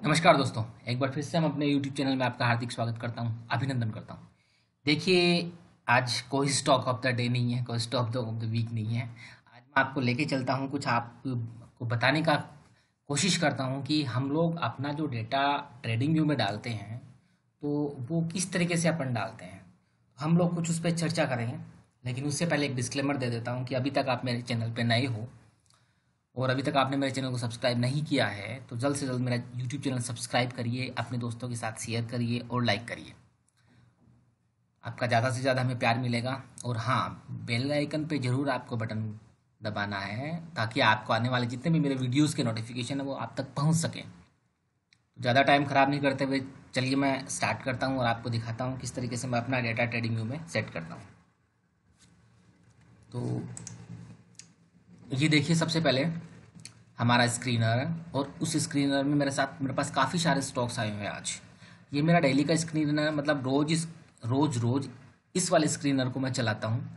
नमस्कार दोस्तों, एक बार फिर से हम अपने YouTube चैनल में आपका हार्दिक स्वागत करता हूँ, अभिनंदन करता हूँ। देखिए, आज कोई स्टॉक ऑफ़ द डे नहीं है, कोई स्टॉक ऑफ़ द वीक नहीं है। आज मैं आपको लेके चलता हूँ, कुछ आपको बताने का कोशिश करता हूँ कि हम लोग अपना जो डेटा ट्रेडिंग व्यू में डालते हैं तो वो किस तरीके से अपन डालते हैं। हम लोग कुछ उस पर चर्चा करेंगे, लेकिन उससे पहले एक डिस्क्लेमर दे देता हूँ कि अभी तक आप मेरे चैनल पर नए हो और अभी तक आपने मेरे चैनल को सब्सक्राइब नहीं किया है तो जल्द से जल्द मेरा यूट्यूब चैनल सब्सक्राइब करिए, अपने दोस्तों के साथ शेयर करिए और लाइक करिए। आपका ज़्यादा से ज़्यादा हमें प्यार मिलेगा और हाँ बेल आइकन पे ज़रूर आपको बटन दबाना है, ताकि आपको आने वाले जितने भी मेरे वीडियोस के नोटिफिकेशन है, वो आप तक पहुँच सकें। ज़्यादा टाइम ख़राब नहीं करते हुए चलिए मैं स्टार्ट करता हूँ और आपको दिखाता हूँ किस तरीके से मैं अपना डेटा ट्रेडिंग व्यू में सेट करता हूँ। तो ये देखिए सबसे पहले हमारा स्क्रीनर है और उस स्क्रीनर में मेरे साथ मेरे पास काफ़ी सारे स्टॉक्स आए हुए हैं आज। ये मेरा डेली का स्क्रीनर है मतलब रोज इस रोज रोज इस वाले स्क्रीनर को मैं चलाता हूँ।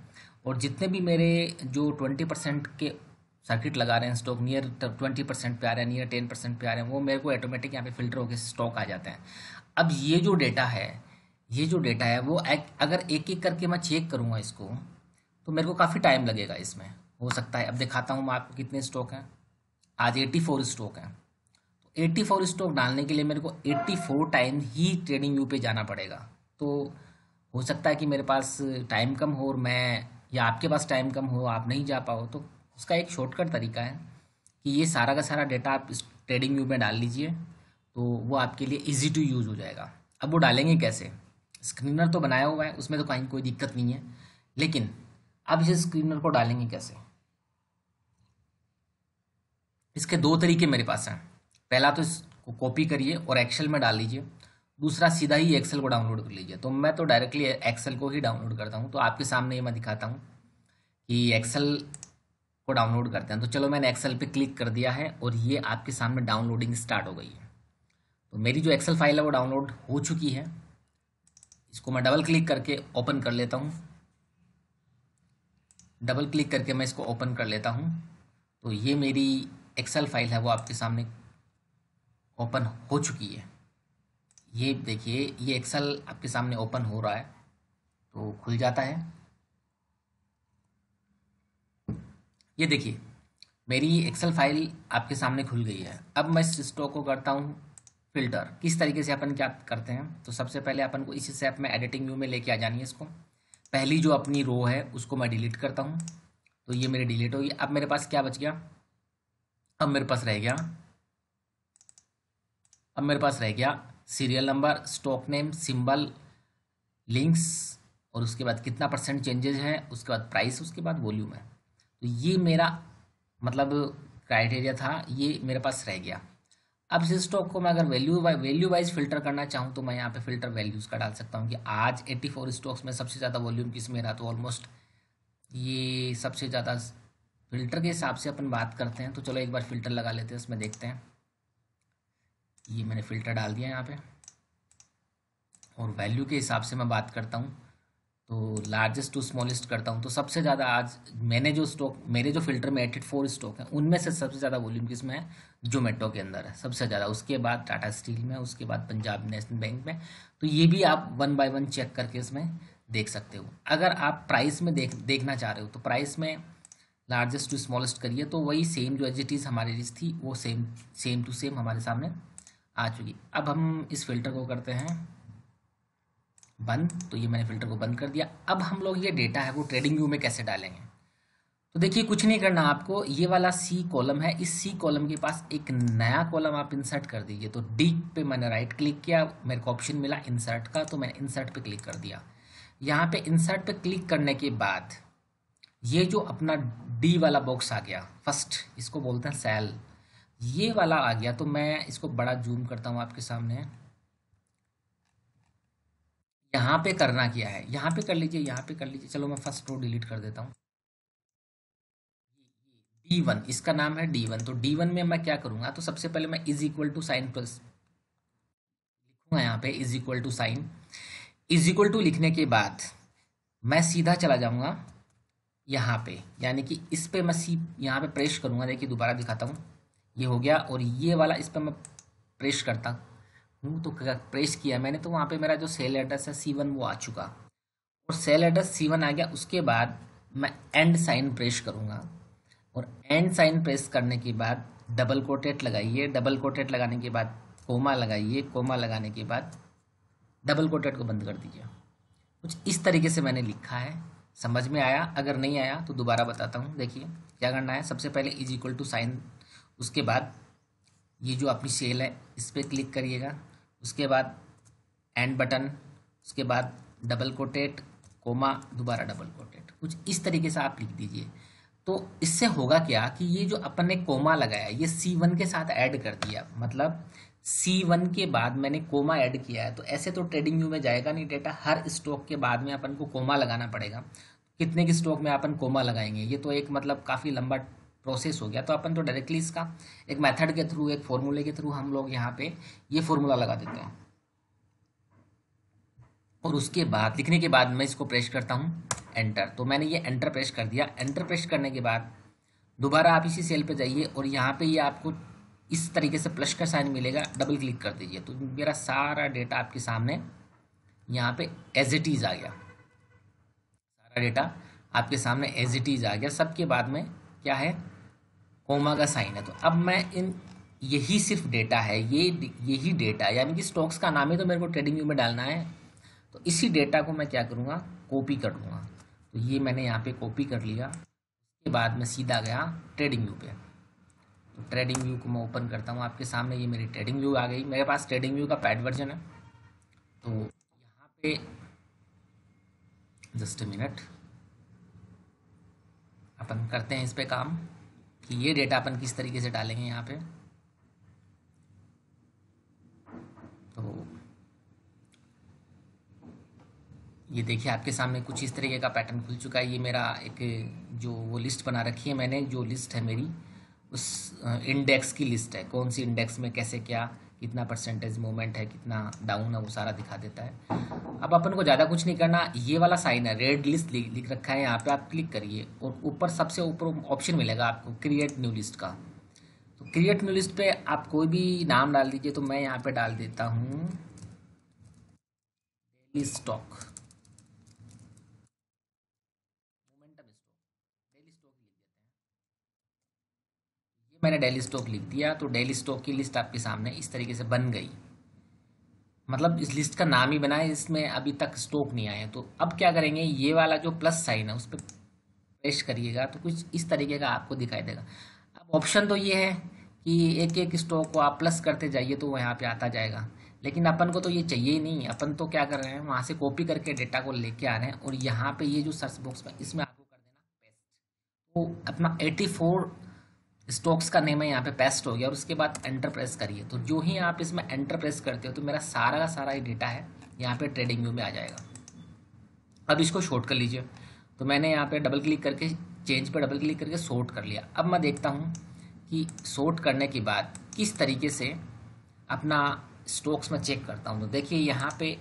और जितने भी मेरे जो ट्वेंटी परसेंट के सर्किट लगा रहे हैं स्टॉक नियर ट्वेंटी परसेंट पे आ रहे हैं नियर टेन परसेंट पे आ रहे हैं वो मेरे को ऑटोमेटिक यहाँ पे फ़िल्टर होकर स्टॉक आ जाते हैं। अब ये जो डेटा है ये जो डेटा है वो एक, अगर एक एक करके मैं चेक करूँगा इसको तो मेरे को काफ़ी टाइम लगेगा इसमें। हो सकता है अब दिखाता हूँ मैं आपको कितने स्टॉक हैं। आज 84 स्टॉक है। तो 84 स्टॉक डालने के लिए मेरे को 84 टाइम ही ट्रेडिंग व्यू पे जाना पड़ेगा। तो हो सकता है कि मेरे पास टाइम कम हो और मैं, या आपके पास टाइम कम हो, आप नहीं जा पाओ। तो उसका एक शॉर्टकट तरीका है कि ये सारा का सारा डेटा आप ट्रेडिंग व्यू में डाल लीजिए तो वो आपके लिए ईजी टू यूज़ हो जाएगा। अब वो डालेंगे कैसे? स्क्रीनर तो बनाया हुआ है, उसमें तो कहीं कोई दिक्कत नहीं है। लेकिन अब इस स्क्रीनर को डालेंगे कैसे? इसके दो तरीके मेरे पास हैं। पहला तो इसको कॉपी करिए और एक्सेल में डाल लीजिए। दूसरा सीधा ही एक्सेल को डाउनलोड कर लीजिए। तो मैं तो डायरेक्टली एक्सेल को ही डाउनलोड करता हूँ। तो आपके सामने ये मैं दिखाता हूँ कि एक्सेल को डाउनलोड करते हैं। तो चलो मैंने एक्सेल पे क्लिक कर दिया है और ये आपके सामने डाउनलोडिंग स्टार्ट हो गई है। तो मेरी जो एक्सेल फ़ाइल है वो डाउनलोड हो चुकी है। इसको मैं डबल क्लिक करके ओपन कर लेता हूँ। डबल क्लिक करके मैं इसको ओपन कर लेता हूँ। तो ये मेरी एक्सेल फ़ाइल है, वो आपके सामने ओपन हो चुकी है। ये देखिए, ये एक्सेल आपके सामने ओपन हो रहा है तो खुल जाता है। ये देखिए, मेरी एक्सेल फ़ाइल आपके सामने खुल गई है। अब मैं इस स्टॉक को करता हूँ फ़िल्टर किस तरीके से अपन क्या करते हैं? तो सबसे पहले अपन को इसी ऐप में एडिटिंग व्यू में लेके आ जानी है इसको। पहली जो अपनी रो है, उसको मैं डिलीट करता हूँ। तो ये मेरी डिलीट होगी अब मेरे पास क्या बच गया? अब मेरे पास रह गया। अब मेरे पास रह गया serial number stock name symbol links और उसके बाद कितना परसेंट चेंजेज है, उसके बाद प्राइस उसके बाद वॉल्यूम है। तो ये मेरा मतलब क्राइटेरिया था, ये मेरे पास रह गया। अब इस स्टॉक को मैं अगर वैल्यू वैल्यू वाइज फ़िल्टर करना चाहूँ तो मैं यहाँ पे फ़िल्टर वैल्यूज़ का डाल सकता हूँ कि आज 84 स्टॉक्स में सबसे ज़्यादा वॉल्यूम किसमें रहा तो ऑलमोस्ट ये सबसे ज़्यादा फ़िल्टर के हिसाब से अपन बात करते हैं तो चलो एक बार फ़िल्टर लगा लेते हैं, उसमें देखते हैं। ये मैंने फ़िल्टर डाल दिया यहाँ पे। और वैल्यू के हिसाब से मैं बात करता हूँ तो लार्जेस्ट टू स्मॉलेस्ट करता हूँ। तो सबसे ज़्यादा आज मैंने जो स्टॉक मेरे जो फ़िल्टर में एटेड फोर स्टॉक है, उनमें से सबसे ज़्यादा वॉल्यूम किसमें है? जोमेटो के अंदर है। सबसे ज़्यादा। उसके बाद टाटा स्टील में, उसके बाद पंजाब नेशनल बैंक में। तो ये भी आप वन बाय वन चेक करके इसमें देख सकते हो। अगर आप प्राइस में देख, देखना चाह रहे हो तो प्राइस में लार्जेस्ट टू स्मॉलेस्ट करिए तो वही सेम जो एज हमारी लिस्ट थी, वो सेम सेम टू सेम हमारे सामने आ चुकी। अब हम इस फ़िल्टर को करते हैं। बंद तो ये मैंने फ़िल्टर को बंद कर दिया। अब हम लोग ये डेटा है, वो ट्रेडिंग व्यू में कैसे डालेंगे? तो देखिए, कुछ नहीं करना आपको। ये वाला सी कॉलम है, इस सी कॉलम के पास एक नया कॉलम आप इंसर्ट कर दीजिए। तो डी पे मैंने राइट क्लिक किया, मेरे को ऑप्शन मिला इंसर्ट का तो मैंने इंसर्ट पे क्लिक कर दिया। यहाँ पे इंसर्ट पे क्लिक करने के बाद ये जो अपना डी वाला बॉक्स आ गया फ़र्स्ट इसको बोलते हैं सेल ये वाला आ गया तो मैं इसको बड़ा जूम करता हूँ आपके सामने। यहाँ पे करना क्या है? यहाँ पे कर लीजिए, यहाँ पे कर लीजिए। चलो मैं फ़र्स्ट रो डिलीट कर देता हूँ। डी वन इसका नाम है डी वन तो डी वन में मैं क्या करूँगा? तो सबसे पहले मैं is equal to sign plus लिखूँगा यहाँ पे is equal to sign is equal to लिखने के बाद मैं सीधा चला जाऊँगा। यहाँ पे, यानी कि इस पे मैं सी, यहाँ पे प्रेस करूँगा, देखिए दोबारा दिखाता हूँ। ये हो गया और ये वाला इस पर मैं प्रेस करता हूँ तो प्रेस किया मैंने तो वहाँ पे मेरा जो सेल एड्रेस है, सी वन वो आ चुका। और सेल एड्रेस सी वन आ गया, उसके बाद मैं एंड साइन प्रेस करूँगा। और एंड साइन प्रेस करने के बाद डबल कोटेट लगाइए, डबल कोटेट लगाने के बाद कोमा लगाइए, कोमा लगाने के बाद डबल कोटेट को बंद कर दीजिए। कुछ इस तरीके से मैंने लिखा है। समझ में आया? अगर नहीं आया तो दोबारा बताता हूँ। देखिए, क्या करना है? सबसे पहले इज़ इक्वल टू साइन उसके बाद ये जो अपनी सेल है, इस पर क्लिक करिएगा। उसके बाद एंड बटन उसके बाद डबल कोटेट कोमा दोबारा डबल कोटेट कुछ इस तरीके से आप लिख दीजिए। तो इससे होगा क्या कि ये जो अपन ने कोमा लगाया, ये सी वन के साथ ऐड कर दिया। मतलब सी वन के बाद मैंने कोमा ऐड किया है तो ऐसे तो ट्रेडिंग व्यू में जाएगा नहीं डेटा हर स्टॉक के बाद में अपन को कोमा लगाना पड़ेगा। कितने के स्टॉक में अपन कोमा लगाएँगे? ये तो एक मतलब काफ़ी लंबा प्रोसेस हो गया। तो अपन तो डायरेक्टली इसका एक मेथड के थ्रू एक फॉर्मूले के थ्रू हम लोग यहाँ पे ये फॉर्मूला लगा देते हैं। और उसके बाद, लिखने के बाद मैं इसको प्रेस करता हूँ एंटर तो मैंने ये एंटर प्रेस कर दिया। एंटर प्रेस करने के बाद, दोबारा आप इसी सेल पे जाइए और यहाँ पे ये आपको इस तरीके से प्लस का साइन मिलेगा डबल क्लिक कर दीजिए। तो मेरा सारा डेटा आपके सामने यहाँ पे एज इट इज़ आ गया। सारा डेटा आपके सामने एज इट इज़ आ गया। सबके बाद में क्या है? कोमा का साइन है। तो अब मैं इन, यही सिर्फ़ डेटा है, ये, यही डेटा यानी कि स्टॉक्स का नाम ही तो मेरे को ट्रेडिंग व्यू में डालना है। तो इसी डेटा को मैं क्या करूँगा? कॉपी कर लूँगा तो ये मैंने यहाँ पे कॉपी कर लिया। उसके बाद मैं सीधा गया ट्रेडिंग व्यू पे। ट्रेडिंग व्यू को मैं ओपन करता हूँ। आपके सामने ये मेरी ट्रेडिंग व्यू आ गई। मेरे पास ट्रेडिंग व्यू का पैड वर्जन है। तो यहाँ पे जस्ट ए मिनट। अपन करते हैं इस पे काम कि ये डेटा अपन किस तरीके से डालेंगे यहाँ पे। तो ये देखिए, आपके सामने कुछ इस तरीके का पैटर्न खुल चुका है। ये मेरा एक जो वो लिस्ट बना रखी है मैंने, जो लिस्ट है मेरी उस इंडेक्स की लिस्ट है। कौन सी इंडेक्स में कैसे क्या, कितना परसेंटेज मूवमेंट है, कितना डाउन है, वो सारा दिखा देता है। अब अपन को ज़्यादा कुछ नहीं करना, ये वाला साइन है रेड लिस्ट लिख रखा है यहाँ पे, आप क्लिक करिए और ऊपर सबसे ऊपर ऑप्शन मिलेगा आपको क्रिएट न्यू लिस्ट का। तो क्रिएट न्यू लिस्ट पे आप कोई भी नाम डाल दीजिए तो मैं यहाँ पे डाल देता हूँ डेली स्टॉक मैंने डेली स्टॉक लिख दिया तो डेली स्टॉक की लिस्ट आपके सामने इस तरीके से बन गई। मतलब इस लिस्ट का नाम ही बना है, इसमें अभी तक स्टॉक नहीं आए तो अब क्या करेंगे, ये वाला जो प्लस साइन है, उस पर प्रेस करिएगा तो कुछ इस तरीके का आपको दिखाई देगा। अब ऑप्शन तो ये है कि एक एक स्टॉक को आप प्लस करते जाइए तो यहाँ पे आता जाएगा। लेकिन अपन को तो ये चाहिए ही नहीं। अपन तो क्या कर रहे हैं, वहाँ से कॉपी करके डेटा को लेके आ रहे हैं, और यहाँ पे ये जो सर्च बॉक्स में, इसमें आपको कर देना पेस्ट तो अपना 84 स्टॉक्स का नेम है, यहाँ पे पेस्ट हो गया, और उसके बाद एंटर प्रेस करिए। तो जो ही आप इसमें एंटर प्रेस करते हो तो मेरा सारा का सारा ये डेटा है, यहाँ पे ट्रेडिंग व्यू में आ जाएगा। अब इसको शॉर्ट कर लीजिए। तो मैंने यहाँ पे डबल क्लिक करके चेंज पे डबल क्लिक करके शॉर्ट कर लिया। अब मैं देखता हूँ कि शॉर्ट करने के बाद किस तरीके से अपना स्टॉक्स में चेक करता हूँ। तो देखिए, यहाँ पे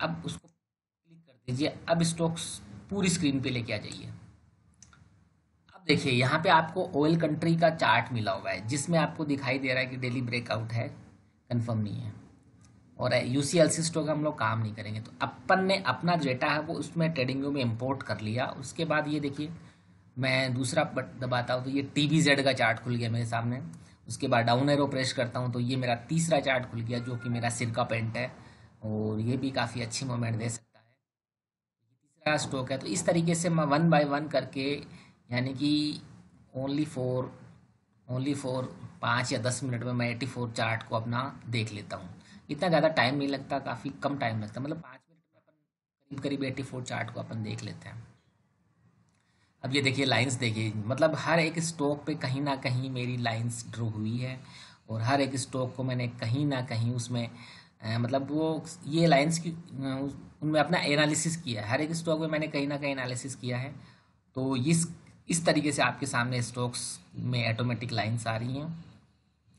अब उसको क्लिक कर दीजिए। अब स्टॉक्स पूरी स्क्रीन पे लेके आ जाइए। देखिए, यहाँ पे आपको ऑयल कंट्री का चार्ट मिला हुआ है, जिसमें आपको दिखाई दे रहा है कि डेली ब्रेकआउट है कंफर्म नहीं है। और यू सी एल स्टॉक हम लोग काम नहीं करेंगे। तो अपन ने अपना डेटा है, वो उसमें ट्रेडिंग में इम्पोर्ट कर लिया। उसके बाद ये देखिए, मैं दूसरा बट दबाता हूँ तो ये टी बी जेड का चार्ट खुल गया मेरे सामने। उसके बाद डाउन एरो प्रेस करता हूँ तो ये मेरा तीसरा चार्ट खुल गया, जो कि मेरा सिर का पेंट है। और ये भी काफ़ी अच्छी मोमेंट दे सकता है। तीसरा स्टॉक है तो इस तरीके से मैं वन बाय वन करके यानी कि ओनली फोर ओनली फोर पाँच या दस मिनट में मैं एटी फोर चार्ट को अपना देख लेता हूँ। इतना ज़्यादा टाइम नहीं लगता, काफ़ी कम टाइम लगता। मतलब पाँच मिनट में अपन करीब करीब एटी फोर चार्ट को अपन देख लेते हैं। अब ये देखिए लाइंस देखिए मतलब हर एक स्टॉक पे कहीं ना कहीं मेरी लाइंस ड्रॉ हुई है और हर एक स्टॉक को मैंने कहीं ना कहीं उसमें मतलब वो ये लाइंस की उनमें अपना एनालिसिस किया है। हर एक स्टॉक में मैंने कहीं ना कहीं एनालिसिस किया है। तो इस इस तरीके से आपके सामने स्टॉक्स में ऑटोमेटिक लाइंस आ रही हैं।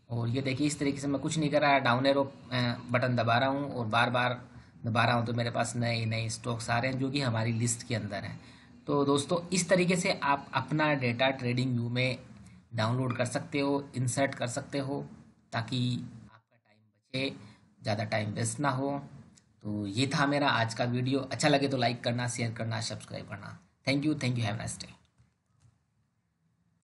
और ये देखिए, इस तरीके से मैं कुछ नहीं कर रहा डाउन एरो बटन दबा रहा हूँ और बार बार दबा रहा हूँ तो मेरे पास नए नए स्टॉक्स आ रहे हैं, जो कि हमारी लिस्ट के अंदर हैं। तो दोस्तों, इस तरीके से आप अपना डेटा ट्रेडिंग व्यू में डाउनलोड कर सकते हो इंसर्ट कर सकते हो, ताकि आपका टाइम बचे, ज़्यादा टाइम वेस्ट ना हो। तो ये था मेरा आज का वीडियो अच्छा लगे तो लाइक करना शेयर करना सब्सक्राइब करना। Thank you thank you have nice day